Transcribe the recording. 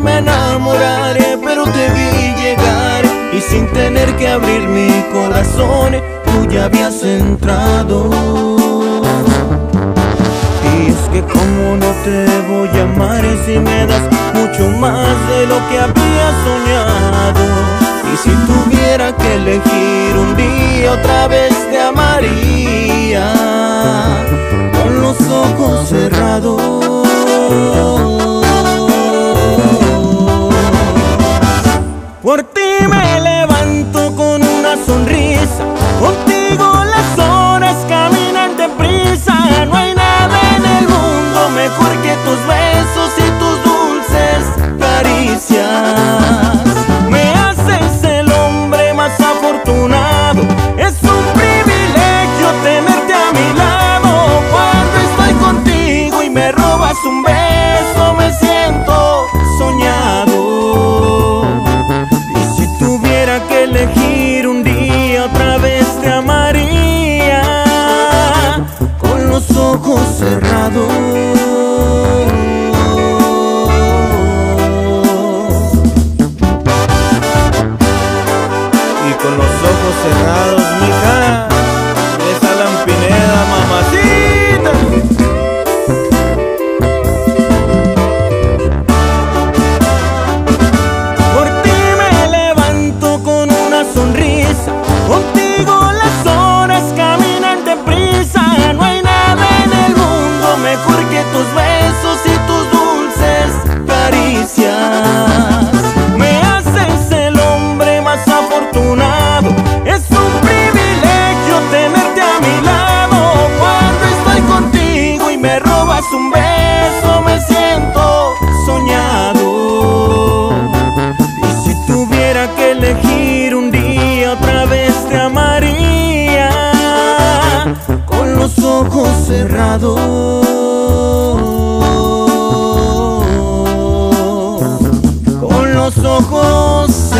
me enamoraré, eh, pero te vi llegar y sin tener que abrir mi corazón, tú ya habías entrado. Y es que como no te voy a amar eh, si me das mucho más de lo que había soñado. Un beso, me siento soñado. Y si tuviera que elegir un día otra vez te amaría con los ojos cerrados. un beso me siento soñado. Y si tuviera que elegir un día otra vez te amaría con los ojos cerrados. Con los ojos cerrados.